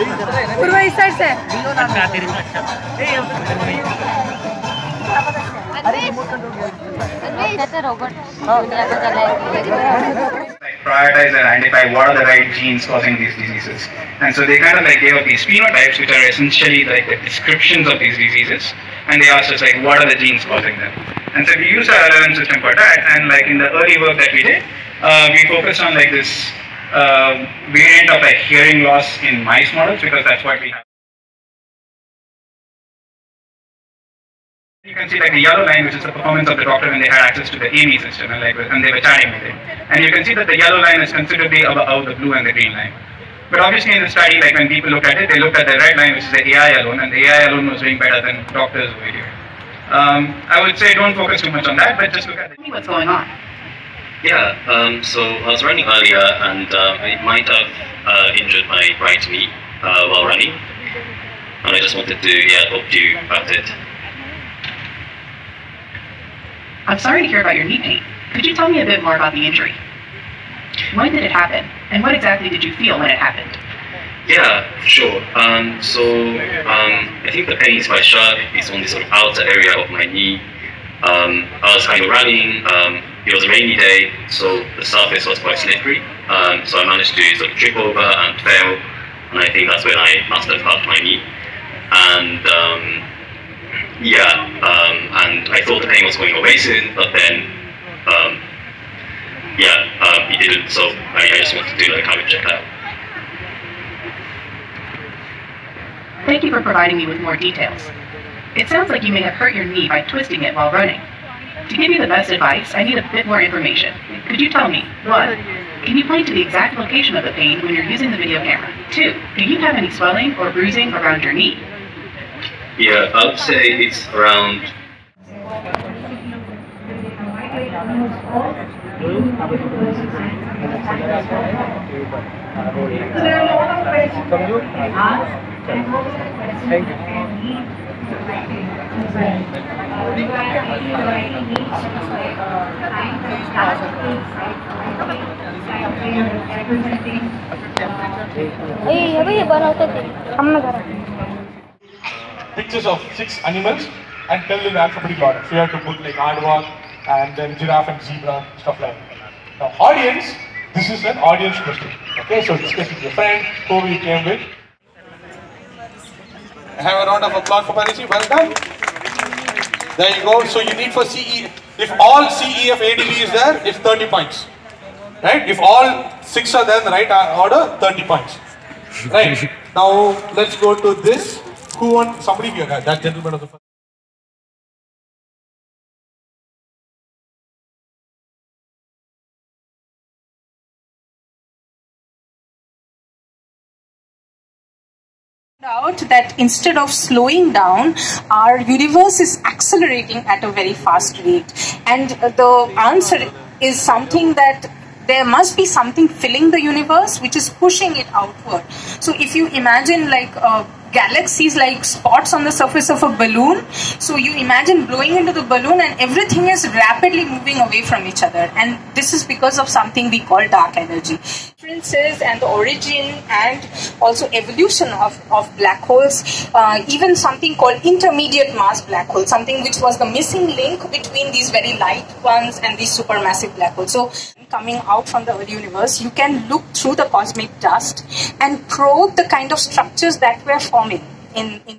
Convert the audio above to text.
पूर्व इस साइड से रोबोट दुनिया को चलाएगी like prioritize and identify what are the right genes causing these diseases. And so they kind of like gave up these phenotypes, which are essentially like the descriptions of these diseases, and they asked us like what are the genes causing them. And so we used our LLM system for that. And like in the early work that we did, uh, we focused on like this uh, variant of like hearing loss in mice models because that's what we have. You can see like the yellow line, which is the performance of the doctor when they had access to the AMIE system and like and they were chatting with it. And you can see that the yellow line is considerably above the blue and the green line. But obviously in the study, like when people looked at it, they looked at the red line, which is the AI alone, and the AI alone was doing better than doctors over here. Um, I would say don't focus too much on that, but just look at me what's going on. Yeah, um, so I was running earlier and um, I might have uh, injured my right knee uh, while running. And I just wanted to yeah, talk to you about it. I'm sorry to hear about your knee pain. Could you tell me a bit more about the injury? When did it happen? And what exactly did you feel when it happened? Yeah, sure. Um, so um, I think the pain is quite sharp. It's on the sort of outer area of my knee. Um, I was kind of running. Um, it was a rainy day, so the surface was quite slippery. Um, so I managed to sort of trip over and fail, and I think that's when I have hurt my knee. And um, yeah, um, and I thought the pain was going away soon, but then um, yeah, um, it didn't. So I, I just wanted to like have it checked out. Thank you for providing me with more details. It sounds like you may have hurt your knee by twisting it while running. To give you the best advice, I need a bit more information. Could you tell me, one, can you point to the exact location of the pain when you're using the video camera? Two, do you have any swelling or bruising around your knee? Yeah, I would say it's around A hey Pictures of six animals and tell them the alphabetical order. So you have to put like aardvark and then giraffe and zebra, stuff like that. Now audience, this is an audience question. Okay, so discuss with your friend who you came with. Have a round of applause for Parisee. Well done. There you go. So you need for CE, if all CE of ADB is there, it's 30 points. Right? If all six are there in the right order, 30 points. Right. now let's go to this. Who won? Somebody here, that gentleman of the out that instead of slowing down, our universe is accelerating at a very fast rate. And the answer is something that there must be something filling the universe which is pushing it outward. So if you imagine like uh, galaxies like spots on the surface of a balloon, so you imagine blowing into the balloon and everything is rapidly moving away from each other. And this is because of something we call dark energy. Differences and the origin and also evolution of, of black holes, uh, even something called intermediate mass black holes, something which was the missing link between these very light ones and these supermassive black holes. So coming out from the early universe, you can look through the cosmic dust and probe the kind of structures that were forming in, in.